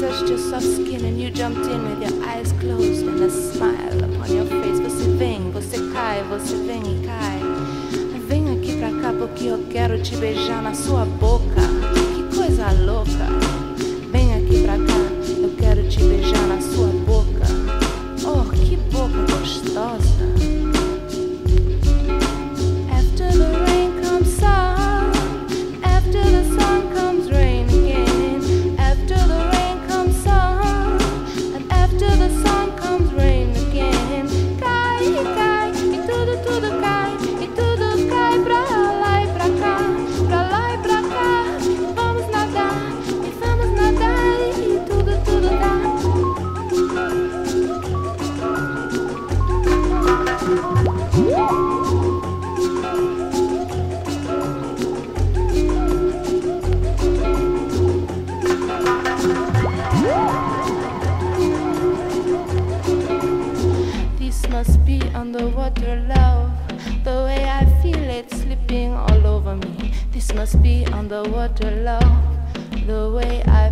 touched your soft skin and you jumped in with your eyes closed and a smile upon your face. Você vem, você cai, você vem e cai. Vem aqui pra cá porque eu quero te beijar na sua boca. Que coisa louca. Vem aqui pra cá, eu quero te beijar na sua boca. must be underwater, love. The way I feel it slipping all over me. This must be underwater, love. The way I